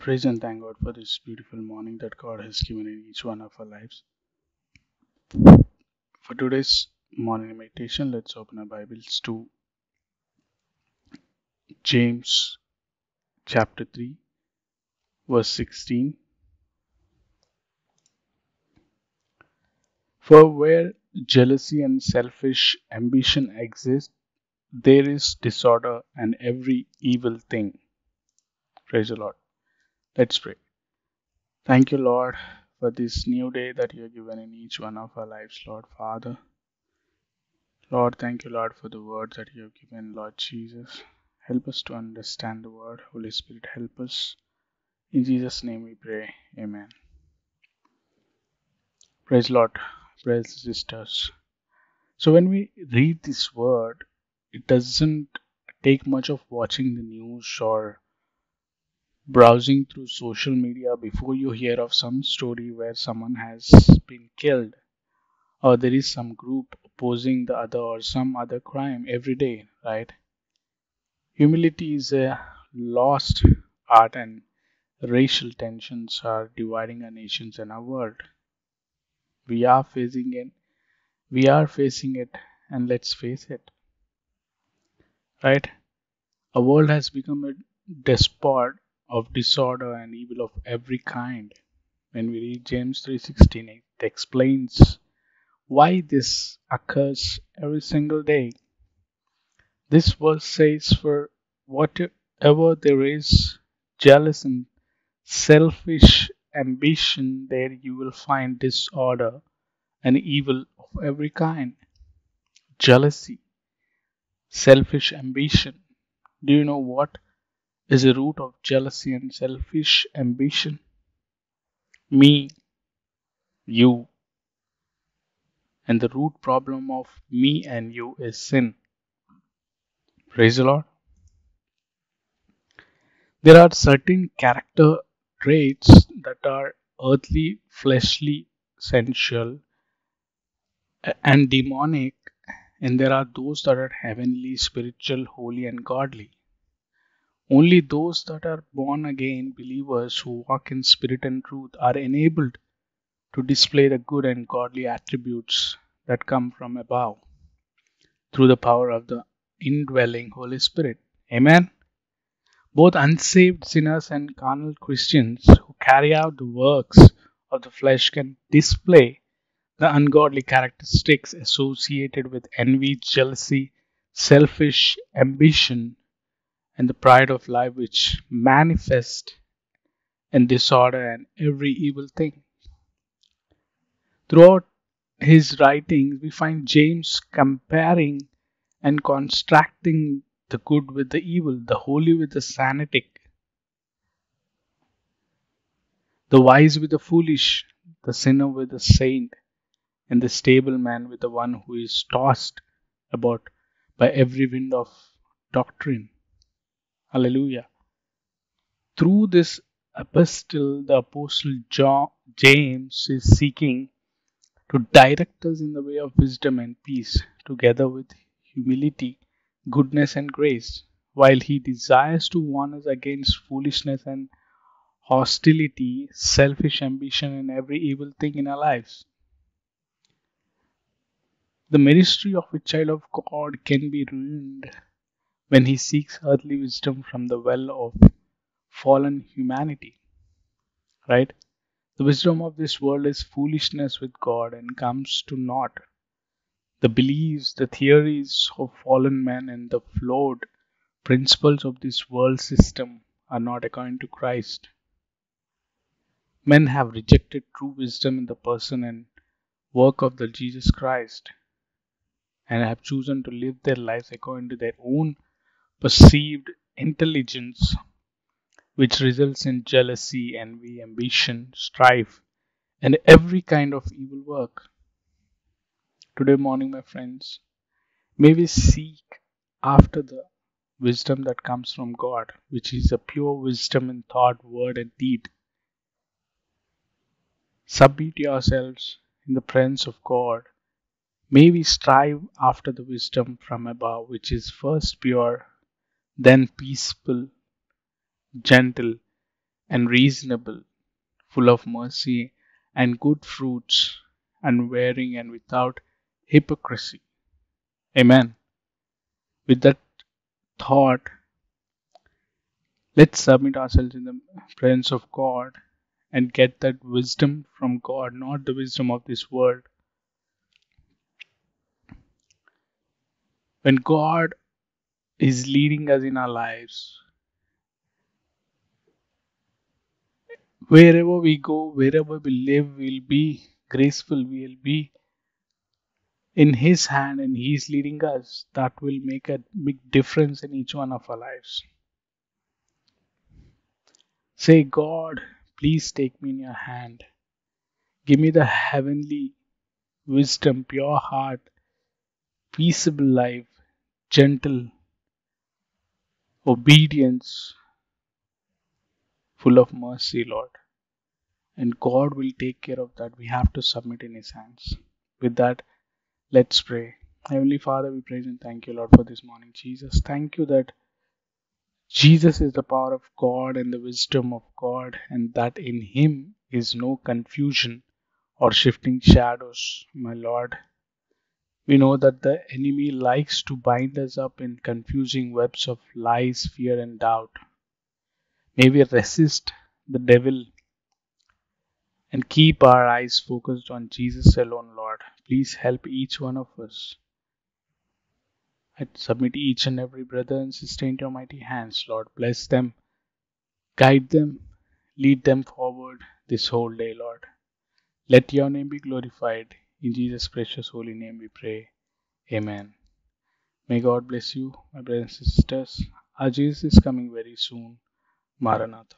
Praise and thank God for this beautiful morning that God has given in each one of our lives. For today's morning meditation, let's open our Bibles to James chapter 3, verse 16. For where jealousy and selfish ambition exist, there is disorder and every evil thing. Praise the Lord. Let's pray. Thank you, Lord, for this new day that you have given in each one of our lives, Lord Father. Lord, thank you, Lord, for the words that you have given, Lord Jesus. Help us to understand the word. Holy Spirit, help us. In Jesus' name we pray. Amen. Praise Lord, praise sisters. So when we read this word, it doesn't take much of watching the news or browsing through social media before you hear of some story where someone has been killed or there is some group opposing the other or some other crime every day, right? Humility is a lost art and racial tensions are dividing our nations and our world. We are facing it. We are facing it and let's face it. Right? Our world has become a despot of disorder and evil of every kind. When we read James 3:16, it explains why this occurs every single day. This verse says, For whatever there is jealous and selfish ambition, there you will find disorder and evil of every kind. Jealousy, selfish ambition. Do you know what is a root of jealousy and selfish ambition? Me, you. And the root problem of me and you is sin. Praise the Lord. There are certain character traits that are earthly, fleshly, sensual, and demonic, and there are those that are heavenly, spiritual, holy, and godly. Only those that are born again believers who walk in spirit and truth are enabled to display the good and godly attributes that come from above through the power of the indwelling Holy Spirit. Amen. Both unsaved sinners and carnal Christians who carry out the works of the flesh can display the ungodly characteristics associated with envy, jealousy, selfish ambition, and the pride of life which manifest in disorder and every evil thing. Throughout his writings, we find James comparing and contrasting the good with the evil, the holy with the sanatic, the wise with the foolish, the sinner with the saint, and the stable man with the one who is tossed about by every wind of doctrine. Hallelujah. Through this epistle, the Apostle John, James is seeking to direct us in the way of wisdom and peace, together with humility, goodness, and grace, while he desires to warn us against foolishness and hostility, selfish ambition, and every evil thing in our lives. The ministry of a child of God can be ruined when he seeks earthly wisdom from the well of fallen humanity. Right? The wisdom of this world is foolishness with God and comes to naught. The beliefs, the theories of fallen men, and the flawed principles of this world system are not according to Christ. Men have rejected true wisdom in the person and work of the Jesus Christ and have chosen to live their lives according to their own perceived intelligence, which results in jealousy, envy, ambition, strife, and every kind of evil work. Today morning, my friends, may we seek after the wisdom that comes from God, which is a pure wisdom in thought, word, and deed. Submit yourselves in the presence of God. May we strive after the wisdom from above, which is first pure, then peaceful, gentle, and reasonable, full of mercy and good fruits, unwearying and without hypocrisy. Amen. With that thought, let's submit ourselves in the presence of God and get that wisdom from God, not the wisdom of this world. When God is leading us in our lives, wherever we go, wherever we live, we'll be graceful, we'll be in His hand, and He's leading us. That will make a big difference in each one of our lives. Say, God, please take me in your hand. Give me the heavenly wisdom, pure heart, peaceable life, gentle obedience, full of mercy, Lord. And God will take care of that. We have to submit in His hands. With that, let's pray. Heavenly Father, we praise and thank you, Lord, for this morning. Jesus, thank you that Jesus is the power of God and the wisdom of God, and that in Him is no confusion or shifting shadows, my Lord. We know that the enemy likes to bind us up in confusing webs of lies, fear, and doubt. May we resist the devil and keep our eyes focused on Jesus alone, Lord. Please help each one of us I submit each and every brother and sister into your mighty hands, Lord. Bless them, guide them, lead them forward this whole day, Lord. Let your name be glorified. In Jesus' precious holy name we pray. Amen. May God bless you, my brothers and sisters. Our Jesus is coming very soon. Maranatha.